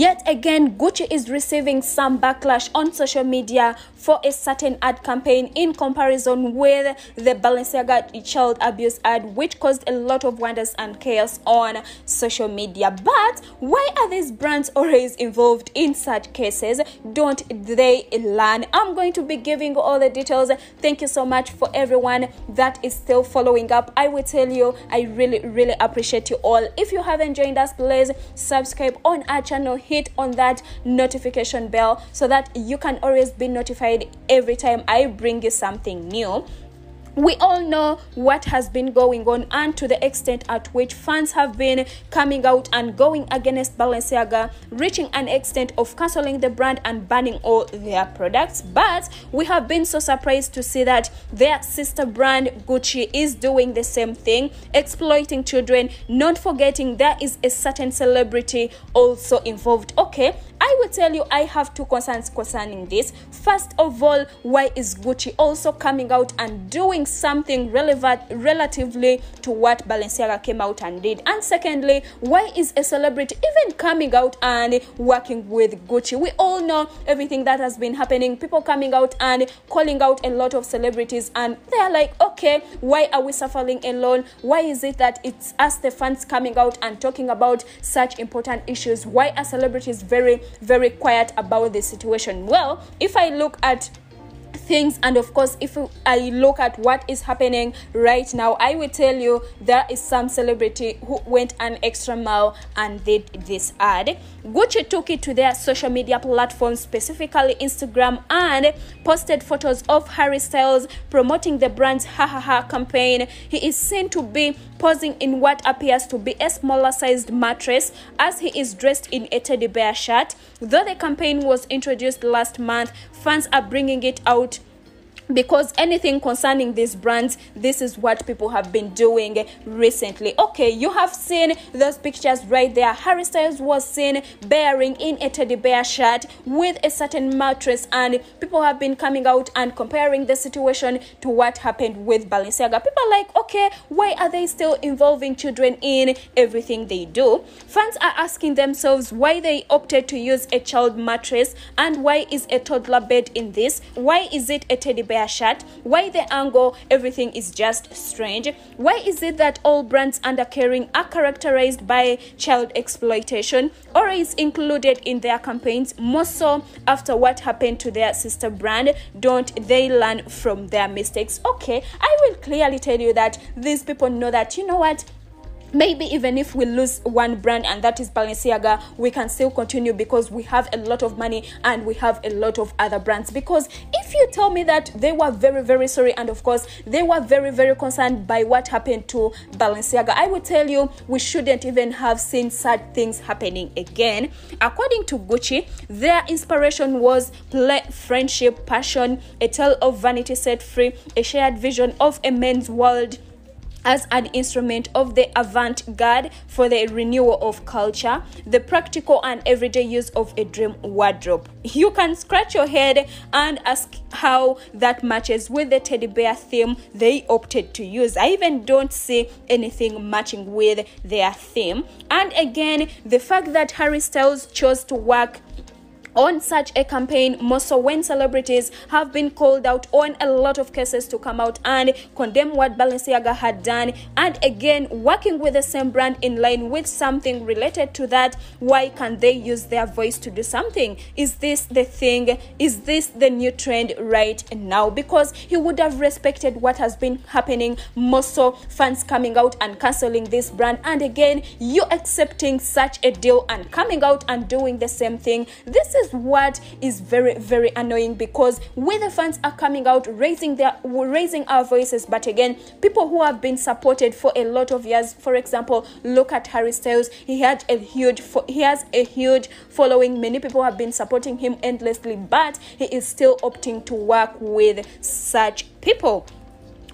Yet again, Gucci is receiving some backlash on social media for a certain ad campaign in comparison with the Balenciaga child abuse ad, which caused a lot of wonders and chaos on social media. But why are these brands always involved in such cases? Don't they learn? I'm going to be giving all the details. Thank you so much for everyone that is still following up. I will tell you, I really, really appreciate you all. If you haven't joined us, please subscribe on our channel, hit on that notification bell so that you can always be notified every time I bring you something new we all know what has been going on and to the extent at which fans have been coming out and going against Balenciaga, reaching an extent of canceling the brand and banning all their products. But we have been so surprised to see that their sister brand Gucci is doing the same thing, exploiting children, not forgetting there is a certain celebrity also involved. Okay, I will tell you I have two concerns concerning this. First of all, why is Gucci also coming out and doing something relevant relatively to what Balenciaga came out and did? And secondly, why is a celebrity even coming out and working with Gucci? We all know everything that has been happening. People coming out and calling out a lot of celebrities, and they're like, okay, why are we suffering alone? Why is it that it's us, the fans, coming out and talking about such important issues? Why are celebrities very very quiet about the situation. Well, if I look at things. And of course if i look at what is happening right now i will tell you there is some celebrity who went an extra mile and did this ad. Gucci took it to their social media platforms specifically instagram and posted photos of harry styles promoting the brand's ha ha ha campaign. He is seen to be posing in what appears to be a smaller sized mattress as he is dressed in a teddy bear shirt. Though the campaign was introduced last month fans are bringing it out because anything concerning these brands this is what people have been doing recently. Okay you have seen those pictures right there. Harry styles was seen bearing in a teddy bear shirt with a certain mattress and people have been coming out and comparing the situation to what happened with balenciaga. People are like okay why are they still involving children in everything they do? Fans are asking themselves why they opted to use a child mattress and why is a toddler bed in this? Why is it a teddy bear shirt? Why the angle? Everything is just strange. Why is it that all brands under Kering are characterized by child exploitation or is included in their campaigns? More so after what happened to their sister brand, don't they learn from their mistakes? Okay, I will clearly tell you that these people know that you know what maybe even if we lose one brand and that is Balenciaga we can still continue because we have a lot of money and we have a lot of other brands. Because if you tell me that they were very very sorry and of course they were very very concerned by what happened to Balenciaga I will tell you we shouldn't even have seen such things happening again. According to Gucci their inspiration was play friendship passion a tale of vanity set free a shared vision of a men's world as an instrument of the avant garde for the renewal of culture, the practical and everyday use of a dream wardrobe. You can scratch your head and ask how that matches with the teddy bear theme they opted to use. I even don't see anything matching with their theme. And again, the fact that Harry Styles chose to work on such a campaign, more so when celebrities have been called out on a lot of cases to come out and condemn what Balenciaga had done, and again, working with the same brand in line with something related to that, why can't they use their voice to do something? Is this the thing? Is this the new trend right now? Because he would have respected what has been happening, more so fans coming out and canceling this brand, and again, you accepting such a deal and coming out and doing the same thing. This is is what is very very annoying because we the fans are coming out raising their raising our voices. But again people who have been supported for a lot of years for example look at harry styles. He had a huge he has a huge following. Many people have been supporting him endlessly but he is still opting to work with such people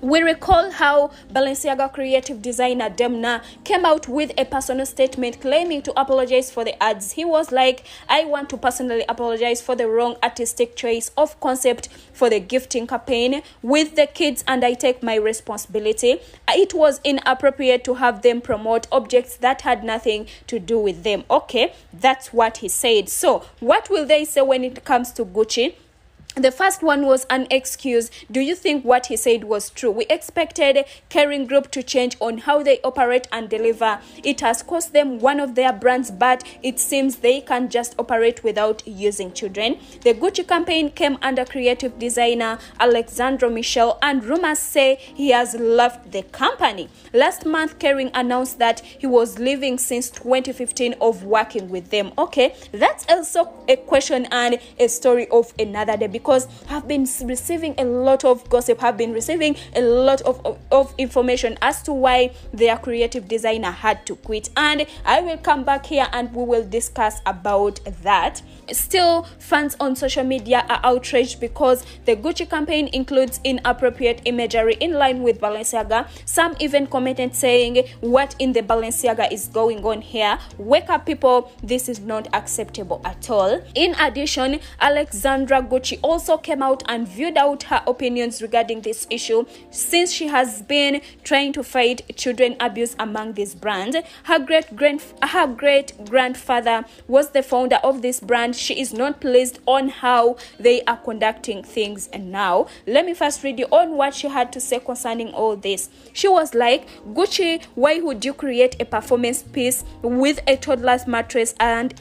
we recall how Balenciaga creative designer Demna came out with a personal statement claiming to apologize for the ads. He was like, I want to personally apologize for the wrong artistic choice of concept for the gifting campaign with the kids, and I take my responsibility. It was inappropriate to have them promote objects that had nothing to do with them. Okay, that's what he said. So, what will they say when it comes to Gucci? The first one was an excuse. Do you think what he said was true? We expected Kering Group to change on how they operate and deliver. It has cost them one of their brands, but it seems they can just operate without using children. The Gucci campaign came under creative designer Alessandro Michele, and rumors say he has left the company. Last month, Kering announced that he was leaving since 2015 of working with them. Okay, that's also a question and a story of another day because I've been receiving a lot of gossip, I've been receiving a lot of, of, of information as to why their creative designer had to quit. And I will come back here and we will discuss about that. Still, fans on social media are outraged because the Gucci campaign includes inappropriate imagery in line with Balenciaga. Some even commented saying, What in the Balenciaga is going on here? Wake up, people, this is not acceptable at all. In addition, Alexandra Gucci also also came out and viewed out her opinions regarding this issue since she has been trying to fight children abuse among these brands. Her great grand her great grandfather was the founder of this brand. She is not pleased on how they are conducting things and now let me first read you on what she had to say concerning all this. She was like, Gucci, why would you create a performance piece with a toddler's mattress and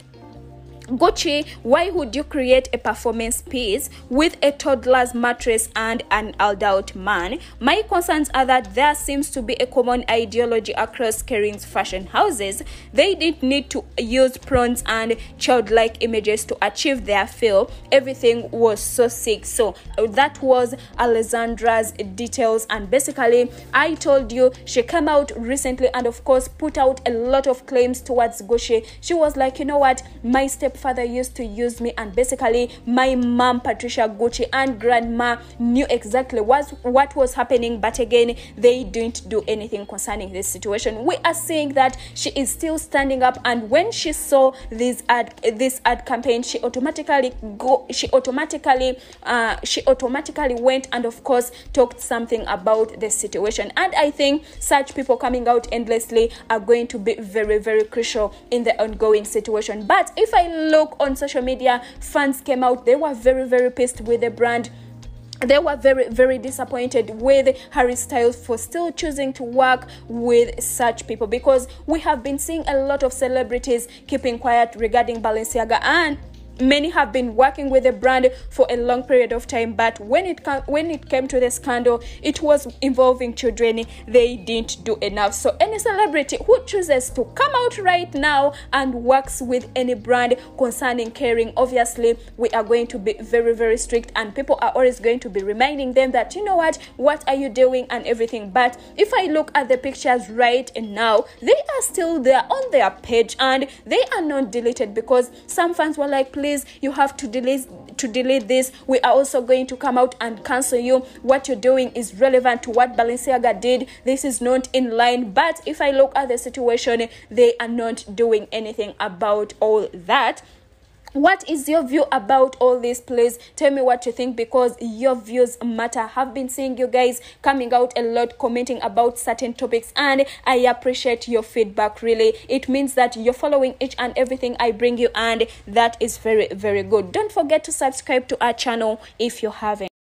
Gucci, why would you create a performance piece with a toddler's mattress and an adult man? My concerns are that there seems to be a common ideology across Kering's fashion houses. They didn't need to use prawns and childlike images to achieve their feel. Everything was so sick. So that was Alessandra's details. And basically, I told you she came out recently and, of course, put out a lot of claims towards Gucci. She was like, you know what, my step stepfather used to use me and basically my mom patricia gucci and grandma knew exactly what what was happening. But again they didn't do anything concerning this situation. We are seeing that she is still standing up and when she saw this ad this ad campaign she automatically go she automatically uh, she automatically went and of course talked something about the situation. And i think such people coming out endlessly are going to be very very crucial in the ongoing situation. But if i look on social media, fans came out, they were very, very pissed with the brand. They were very very disappointed with harry styles for still choosing to work with such people because we have been seeing a lot of celebrities keeping quiet regarding balenciaga and many have been working with the brand for a long period of time but when it when it came to the scandal it was involving children. They didn't do enough. So any celebrity who chooses to come out right now and works with any brand concerning Kering obviously we are going to be very very strict and people are always going to be reminding them that you know what? What are you doing? and everything. But if i look at the pictures right now they are still there on their page and they are not deleted because some fans were like please please you have to delete to delete this. We are also going to come out and cancel you. What you're doing is relevant to what balenciaga did. This is not in line but if i look at the situation they are not doing anything about all that what is your view about all this? Please tell me what you think because your views matter. Have been seeing you guys coming out a lot commenting about certain topics and i appreciate your feedback really. It means that you're following each and everything i bring you and that is very very good. Don't forget to subscribe to our channel if you haven't